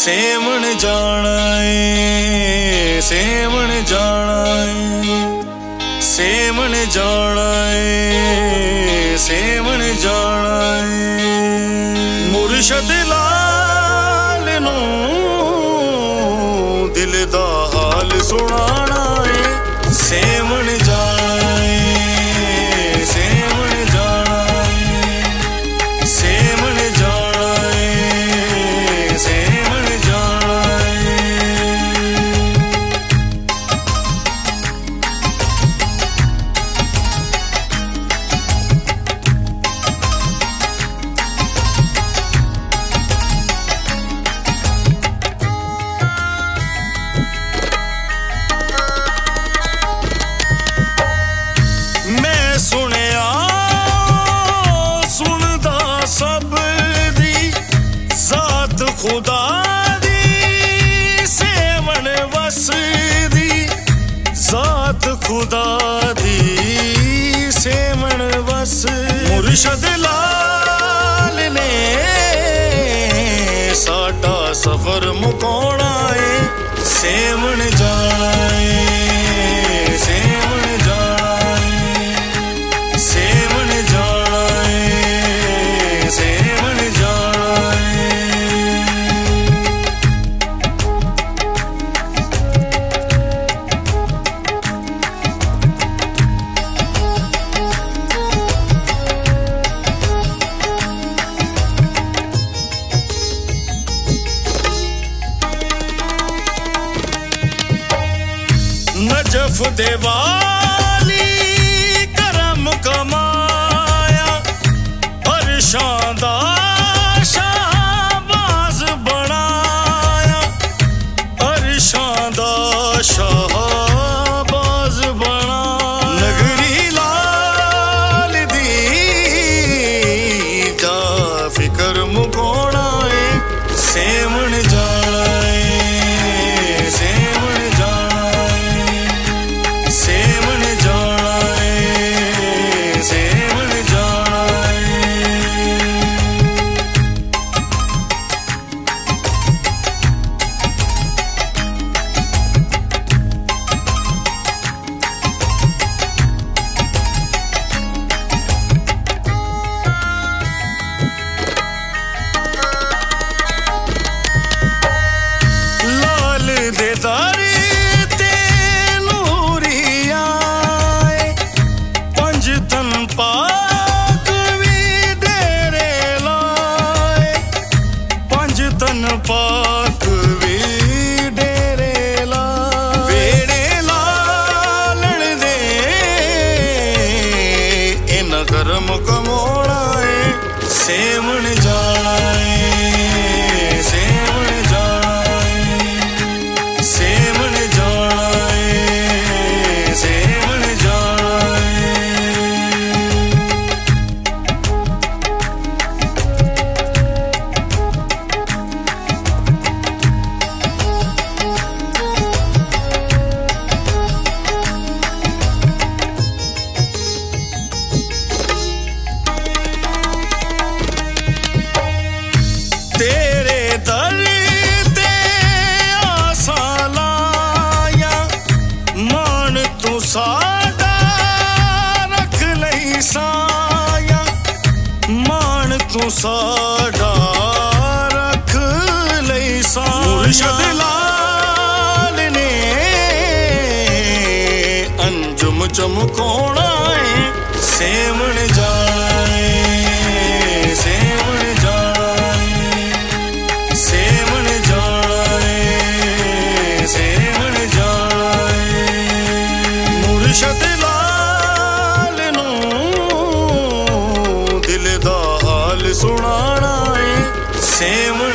ਸੇਵਣ ਜਾਣਾ ਏ ਸੇਵਣ ਜਾਣਾ ਏ ਸੇਵਣ ਜਾਣਾ ਏ ਸੇਵਣ ਜਾਣਾ ਏ ਮੁਰਸ਼ਦ ਲਾਲ ਨੂੰ ਦਿਲ ਦਾ ਹਾਲ ਸੁਣਾਣਾ ਏ ਸੇਵਣ ਖੁਦਾ ਦੀ ਸੇਵਣ ਵਸ ਮੁਰਸ਼ਦ ਲਾਲ ਨੇ ਸਾਡਾ ਸਫ਼ਰ ਮੁਕਾਉਣਾ ਏ ਸੇਵਣ ਜਾਏ। ਜਫ ਦੇਵਾਲੀ ਕਰਮ ਕਮਾਇਆ ਪੰਜ ਪਾਕ ਵੀ ਡੇਰੇ ਲਾਏ। ਪੰਜ ਤਨ ਪਾਕ ਵੀ ਡੇਰੇ ਲਾਏ। ਵੇੜੇ ਲਾਲਣ ਦੇ ਇਨ ਕਰਮ ਕਮੋਣਾ ਏ ਸੇਵਣ ਸਾਡਾ ਰੱਖ ਲਈ ਸਾਇਆ। ਮਾਨ ਤੂੰ ਸਾਡਾ ਰੱਖ ਲਈ ਸਾਇਆ। ਮੁਰਸ਼ਦ ਲਾਲ ਨੇ ਅੰਜੁਮ ਚਮਕਾਉਣਾ ਏ ਸੇਵਣ ਜਾਣਾ Vencemos